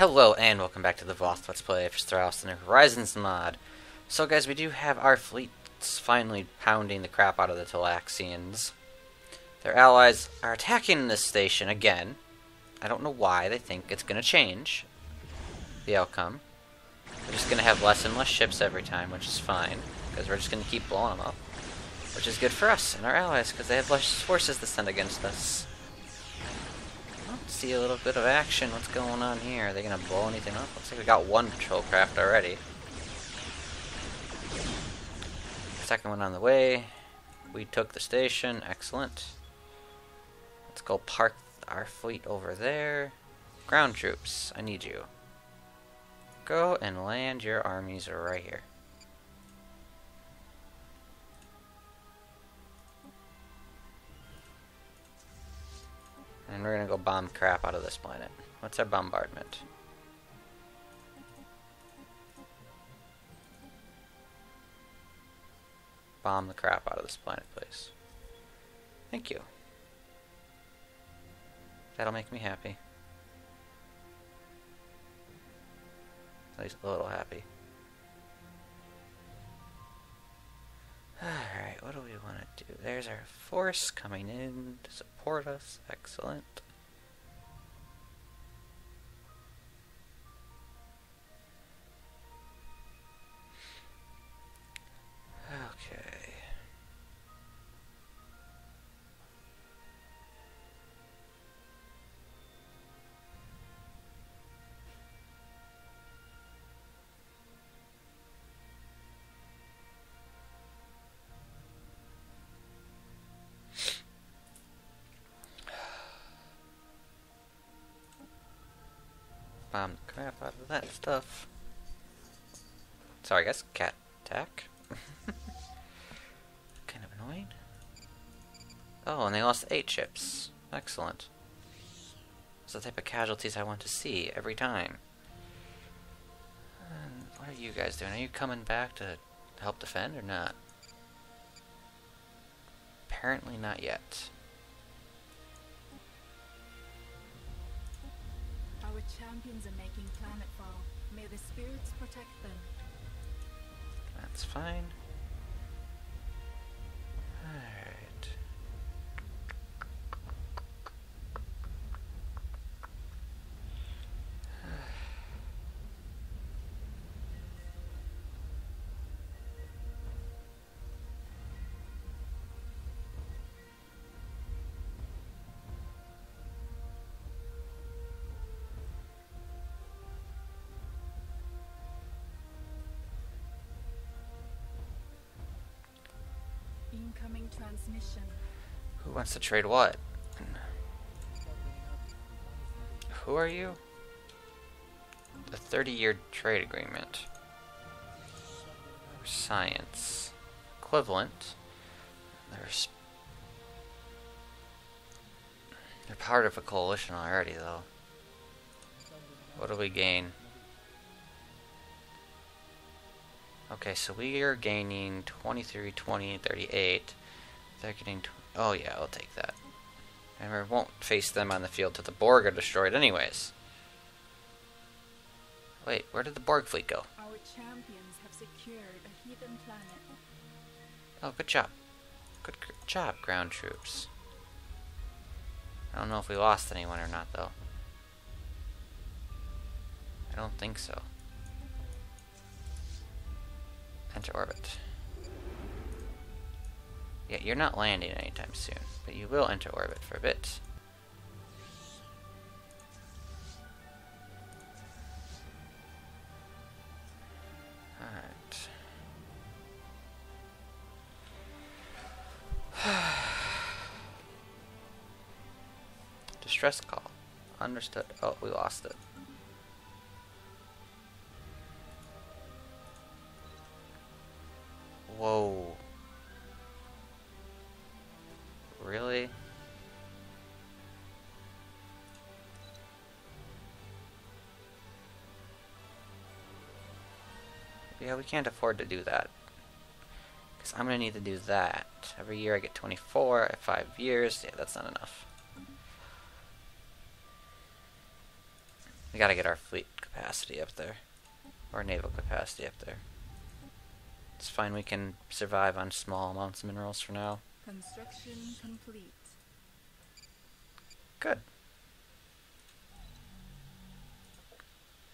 Hello and welcome back to the Voth Let's Play for Stellaris New Horizons mod. So guys, we do have our fleets finally pounding the crap out of the Talaxians. Their allies are attacking this station again. I don't know why they think it's going to change the outcome. They're just going to have less and less ships every time, which is fine, because we're just going to keep blowing them up. Which is good for us and our allies, because they have less forces to send against us see a little bit of action. What's going on here? Are they going to blow anything up? Looks like we got one patrol craft already. Second one on the way. We took the station. Excellent. Let's go park our fleet over there. Ground troops, I need you. Go and land your armies right here. And we're gonna go bomb crap out of this planet. What's our bombardment? Bomb the crap out of this planet, please. Thank you. That'll make me happy. At least a little happy. Alright, what do we want to do? There's our force coming in support us. Excellent. The crap out of that stuff. Sorry guys, cat attack. kind of annoying. Oh, and they lost eight ships. Excellent. That's the type of casualties I want to see every time. And what are you guys doing? Are you coming back to help defend or not? Apparently not yet. Champions are making planetfall. May the spirits protect them. That's fine. Alright. Transmission. Who wants to trade what? Who are you? A 30-year trade agreement. Science. Equivalent. There's... They're part of a coalition already, though. What do we gain? Okay, so we are gaining 23, 20, 38. They're getting... oh yeah, I'll take that. And we won't face them on the field till the Borg are destroyed anyways. Wait, where did the Borg fleet go? Our champions have secured a heathen planet. Oh, good job. Good job, ground troops. I don't know if we lost anyone or not, though. I don't think so. Enter orbit. Yeah, you're not landing anytime soon, but you will enter orbit for a bit. Alright. Distress call. Understood. Oh, we lost it. Yeah, we can't afford to do that. Because I'm going to need to do that. Every year I get 24 at 5 years. Yeah, that's not enough. We gotta get our fleet capacity up there. Or naval capacity up there. It's fine, we can survive on small amounts of minerals for now. Construction complete. Good.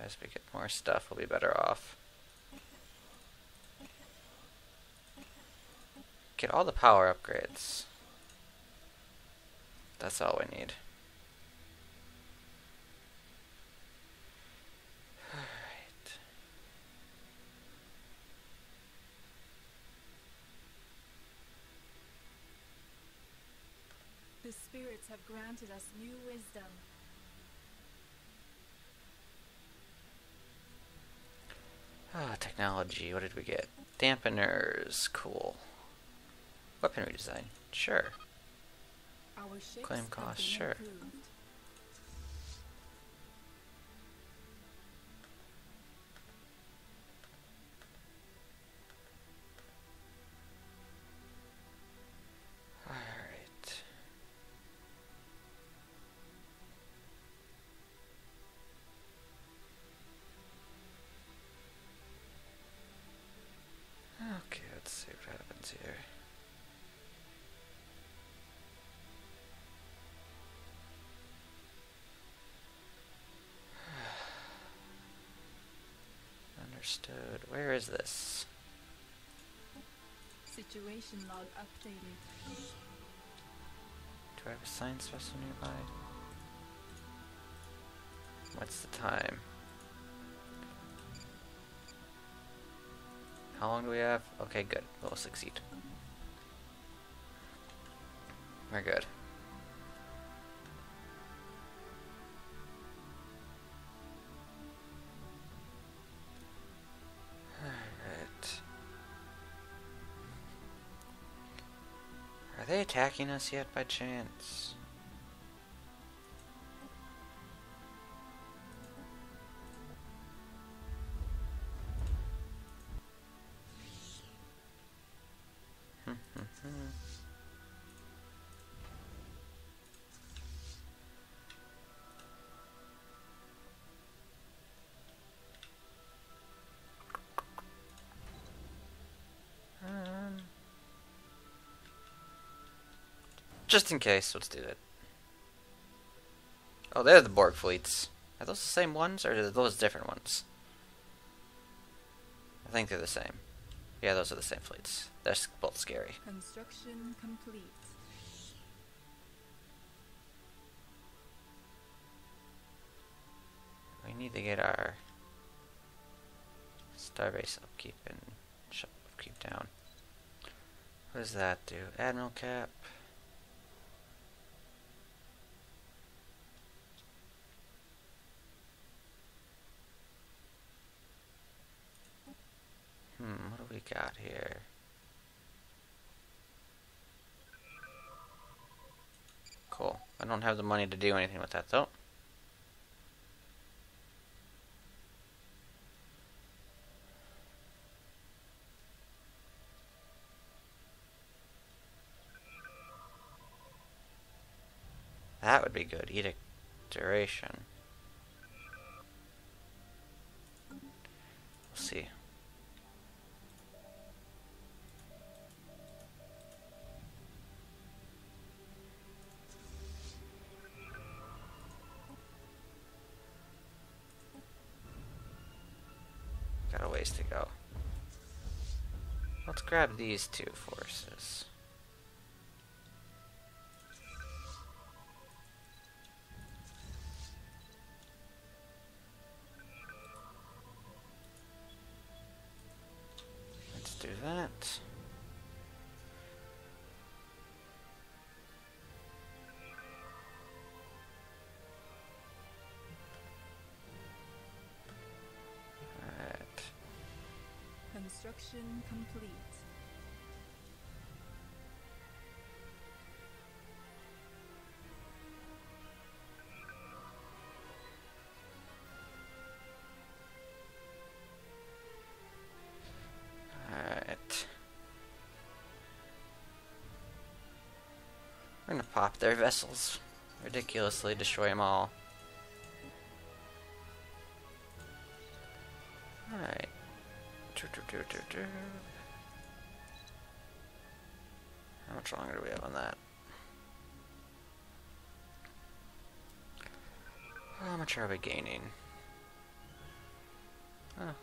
As we get more stuff, we'll be better off. Get all the power upgrades. That's all we need. Alright. The spirits have granted us new wisdom. Ah, technology. What did we get? Dampeners. Cool. Weapon redesign. Sure. Claim cost, sure. improved. Understood. Where is this? Situation log updated. Do I have a science vessel nearby? What's the time? How long do we have? Okay, good. We'll succeed. We're good. Attacking us yet by chance? Just in case, let's do that. Oh, they're the Borg fleets. Are those the same ones, or are those different ones? I think they're the same. Yeah, those are the same fleets. They're both scary. Construction complete. We need to get our starbase upkeep and shut upkeep down. What does that do? Admiral cap. Hmm, what do we got here? Cool. I don't have the money to do anything with that though. That would be good. Edict duration. We'll see. Got a ways to go. Let's grab these two forces. Let's do that. Construction complete. Alright. We're gonna pop their vessels. Ridiculously destroy them all. How much longer do we have on that? How much are we gaining? Oh.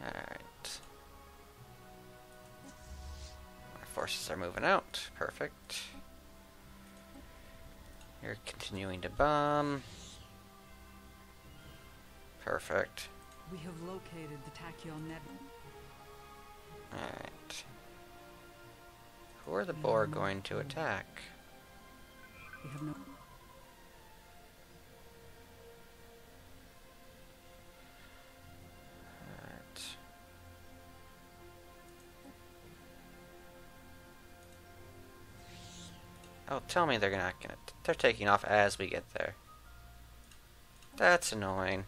Alright. Our forces are moving out. Perfect. You're continuing to bomb. Perfect. We have located the Tachyon net. Alright. Who are the boar mm. going to attack? We have no. Alright. Oh, tell me they're not gonna. They're taking off as we get there. That's annoying.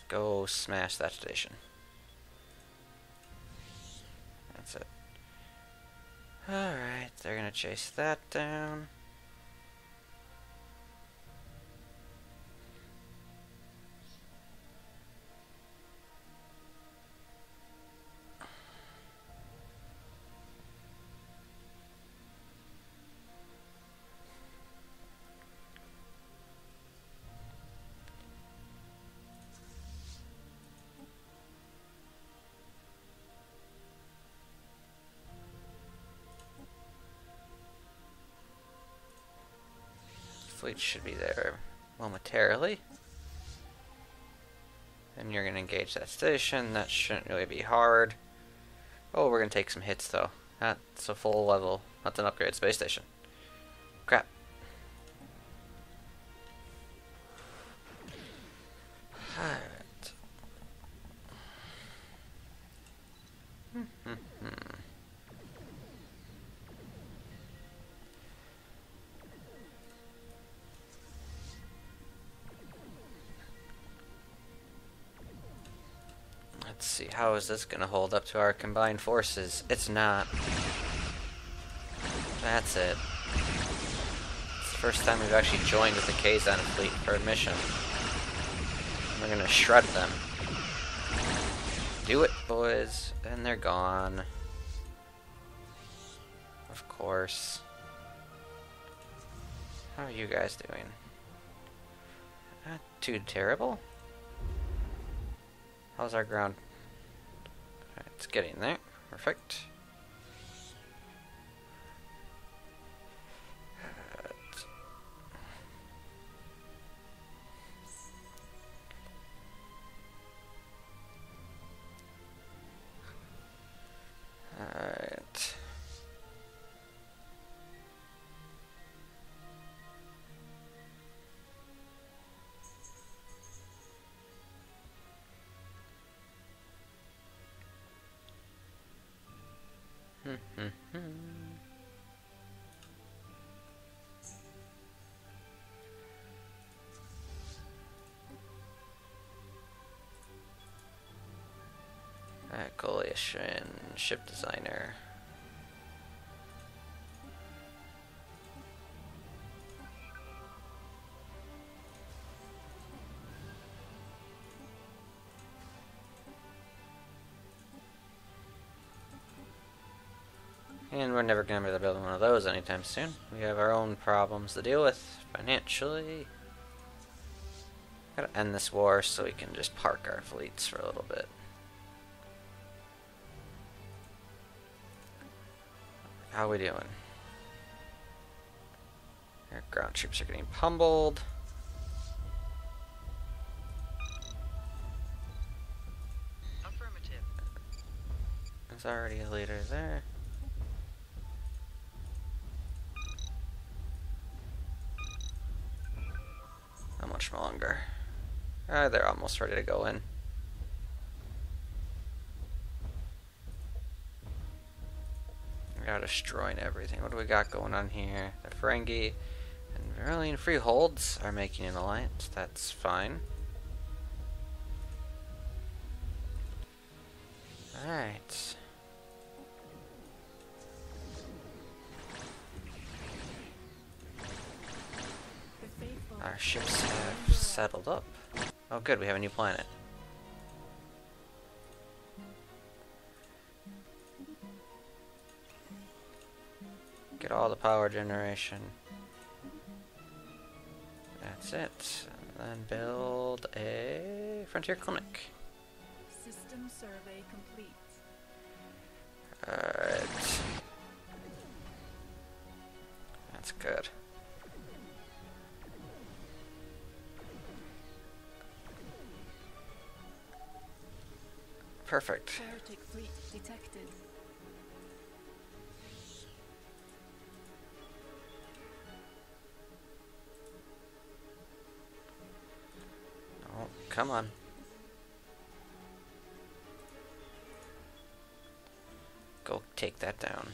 Go smash that station. That's it. Alright, they're gonna chase that down. Should be there momentarily. And you're going to engage that station. That shouldn't really be hard. Oh, we're going to take some hits, though. That's a full level. That's an upgrade space station. How is this gonna hold up to our combined forces? It's not. That's it. It's the first time we've actually joined with the Kazon fleet for a mission. We're gonna shred them. Do it, boys. And they're gone. Of course. How are you guys doing? Not too terrible. How's our ground? It's getting there. Perfect. Coalition ship designer. And we're never going to be able to build one of those anytime soon. We have our own problems to deal with financially. Gotta end this war so we can just park our fleets for a little bit. How we doing? Our ground troops are getting pummeled. Affirmative. There's already a leader there. How much longer? Ah, they're almost ready to go in. We are destroying everything. What do we got going on here? The Ferengi and Varillian Freeholds are making an alliance. That's fine. Alright. Our ships have settled up. Oh good, we have a new planet. All the power generation. That's it. And then build a frontier clinic. system survey complete. Alright. That's good. Perfect. Come on. Go take that down.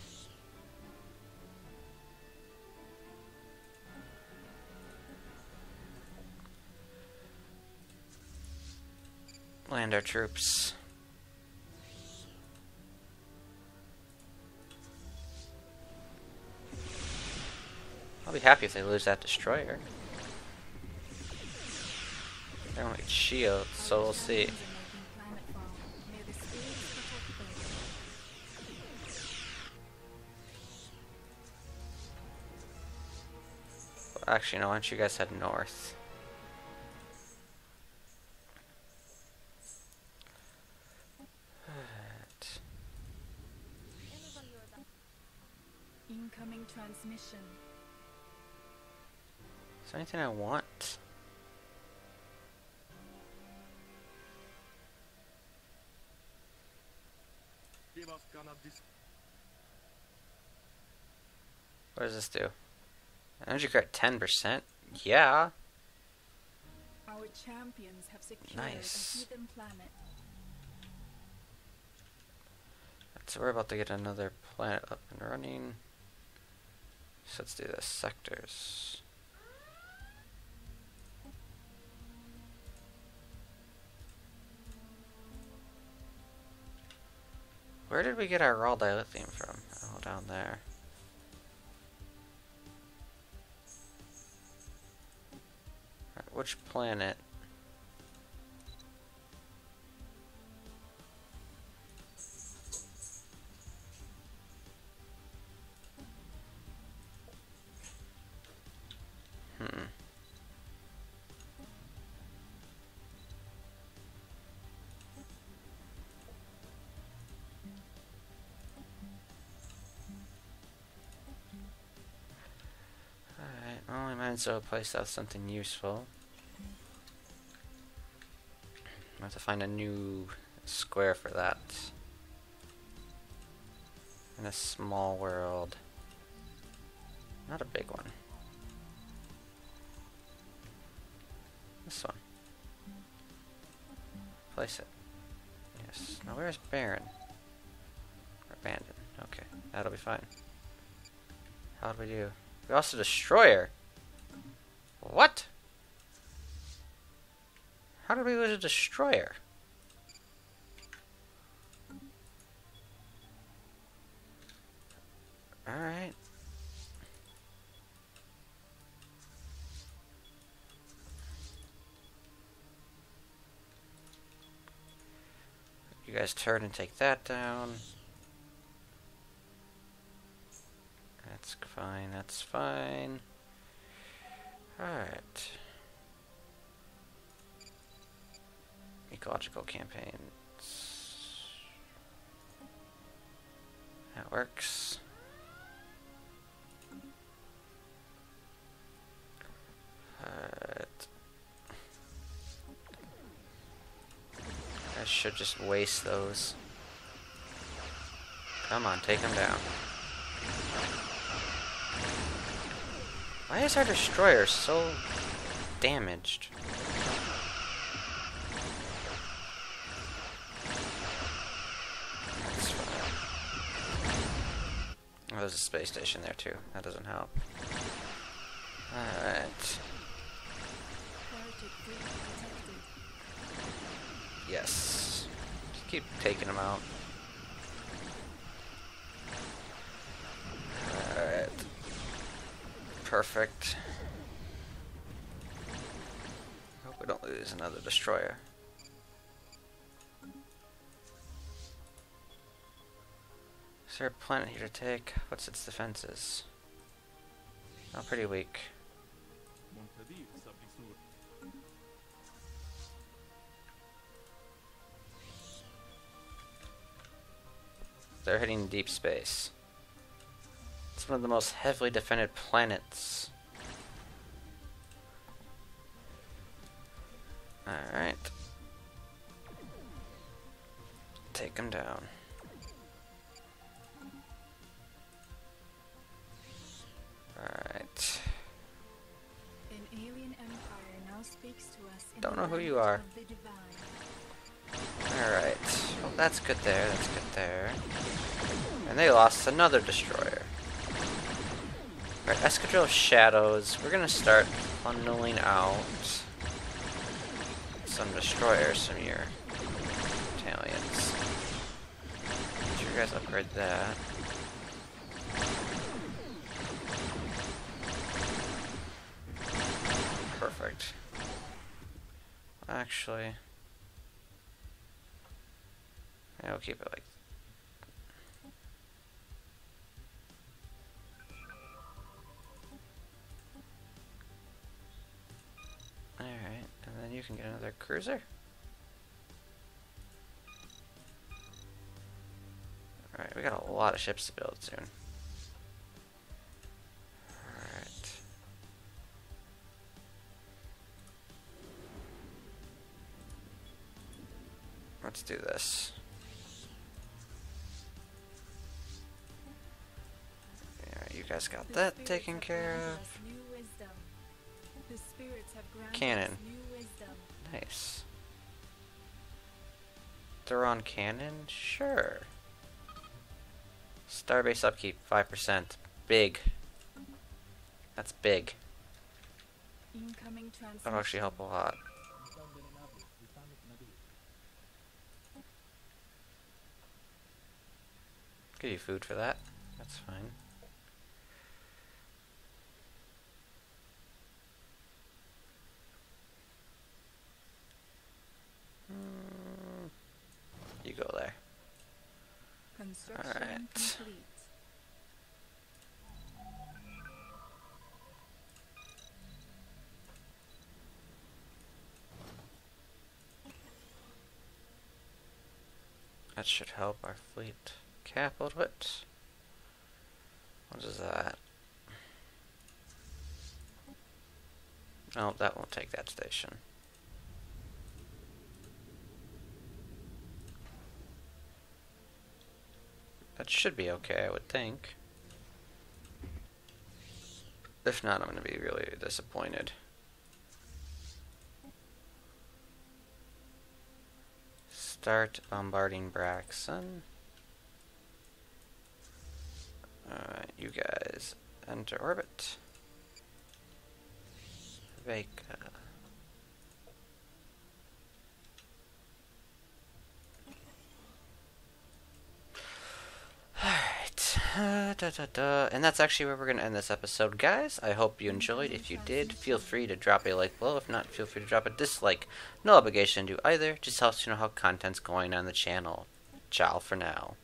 Land our troops. I'll be happy if they lose that destroyer. They don't get shields, so we'll see. Champions are making planetfall. May the spirits protect them. Actually, no, why don't you guys head north? Incoming transmission. Is there anything I want? What does this do? Energy credit 10%? Yeah. Our champions have secured Nice. a heathen planet. So we're about to get another planet up and running. So let's do the Sectors. Where did we get our raw dilithium from? Oh, down there. Which planet? As well place out something useful. I have to find a new square for that. In a small world. Not a big one. This one. Place it. Yes. Now where's Baron? Or. Okay. That'll be fine. How do we do? We also Destroyer. What? How did we lose a Destroyer? Alright. You guys turn and take that down. That's fine, that's fine. Alright. Ecological campaigns. That works. I should just waste those. Come on, take them down. Why is our destroyer so damaged? Oh, there's a space station there too. That doesn't help. Alright. Yes. Just keep taking them out. perfect. Hope we don't lose another destroyer. Is there a planet here to take? What's its defenses? Not pretty weak. They're hitting deep space. It's one of the most heavily defended planets. Alright. Take him down. Alright. An alien empire now speaks to us in Don't know who you are. of the divine. Alright. Well, that's good there. That's good there. And they lost another destroyer. Alright, Escadrille Shadows. We're gonna start funneling out some destroyers from your battalions. Make sure you guys upgrade that. Perfect. Actually... We'll keep it like. Alright, and then you can get another cruiser. Alright, we got a lot of ships to build soon. Alright. Let's do this. You guys got that taken care of. Cannon. new wisdom. Nice. They're on cannon? Sure. Starbase upkeep, 5%. Big. That's big. That'll actually help a lot. Give you food for that. That's fine. Mm, You go there. Alright. complete. That should help our fleet cap a little bit. What is that? Oh, that won't take that station. That should be okay, I would think. If not, I'm going to be really disappointed. Start bombarding Braxton. Alright, you guys enter orbit. Vega. Alright. Da, da, da. And that's actually where we're going to end this episode, guys. I hope you enjoyed. If you did, feel free to drop a like below. If not, feel free to drop a dislike. No obligation to do either. Just helps you know how content's going on the channel. Ciao for now.